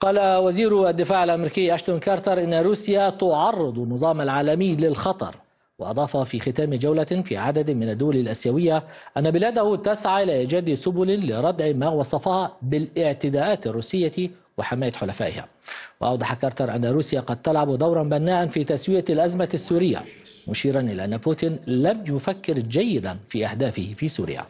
قال وزير الدفاع الأمريكي أشتون كارتر إن روسيا تعرض النظام العالمي للخطر وأضاف في ختام جولة في عدد من الدول الأسيوية أن بلاده تسعى إلى إيجاد سبل لردع ما وصفها بالاعتداءات الروسية وحماية حلفائها. وأوضح كارتر أن روسيا قد تلعب دورا بناء في تسوية الأزمة السورية مشيرا إلى أن بوتين لم يفكر جيدا في أهدافه في سوريا.